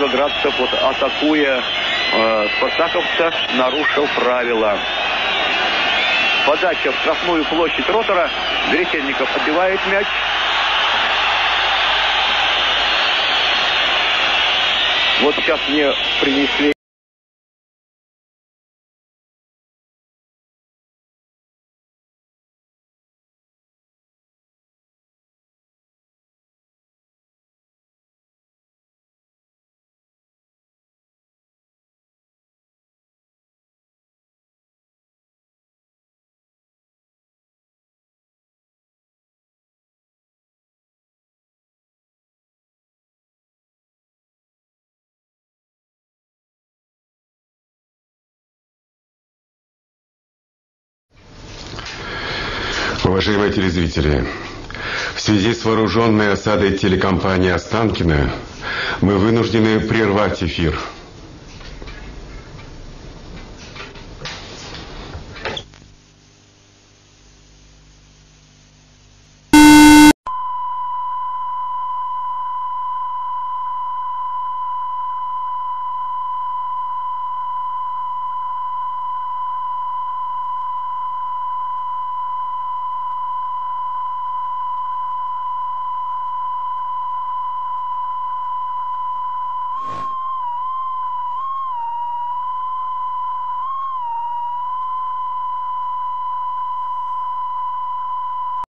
волгоградцев, вот атакуя э, спартаковца, нарушил правила. Подача в штрафную площадь ротора. Веретенников отбивает мяч. Вот сейчас мне принесли Уважаемые телезрители, в связи с вооруженной осадой телекомпании Останкина мы вынуждены прервать эфир.